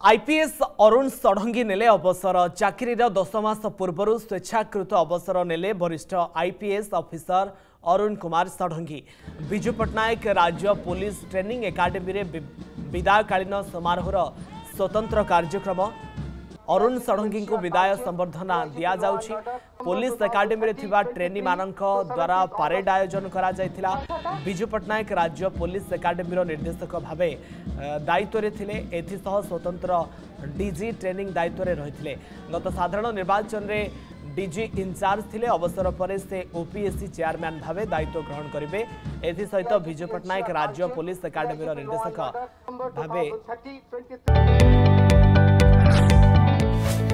IPS Arun Sarangi नेले अवसर चाकरीर दस मस पूर्व स्वेच्छाकृत अवसर नेले वरिष्ठ आईपीएस अफिसर अरुण कुमार षडंगी विजु पट्टनायक राज्य पुलिस ट्रेनिंग एकाडेमी विदाकालीन समारोह स्वतन्त्र कार्यक्रम ଅରୁଣ ଷଡ଼ଙ୍ଗୀଙ୍କୁ ବିଦାୟ ସମ୍ବର୍ଦ୍ଧନା ଦିଆଯାଉଛି ପୋଲିସ ଏକାଡେମୀରେ ଥିବା ଟ୍ରେନିମାନଙ୍କ ଦ୍ୱାରା ପାରେଡ୍ ଆୟୋଜନ କରାଯାଇଥିଲା ବିଜୁ ପଟ୍ଟନାୟକ ରାଜ୍ୟ ପୋଲିସ ଏକାଡେମୀର ନିର୍ଦ୍ଦେଶକ ଭାବେ ଦାୟିତ୍ୱରେ ଥିଲେ ଏଥିସହ ସ୍ୱତନ୍ତ୍ର ଡିଜି ଟ୍ରେନିଂ ଦାୟିତ୍ୱରେ ରହିଥିଲେ ଗତ ସାଧାରଣ ନିର୍ବାଚନରେ ডিজি ইনচার্জ ଥିଲେ ଅବସର ପରେ ସେ ଓପିଏସ୍ସି ଚେୟାରମ୍ୟାନ୍ ଭାବେ ଦାୟିତ୍ୱ ଗ୍ରହଣ କରିବେ ଏଥିସହିତ ବିଜୁ ପଟ୍ଟନାୟକ ରାଜ୍ୟ ପୋଲିସ ଏକାଡେମୀର ନିର୍ଦ୍ଦେଶକ ଭାବେ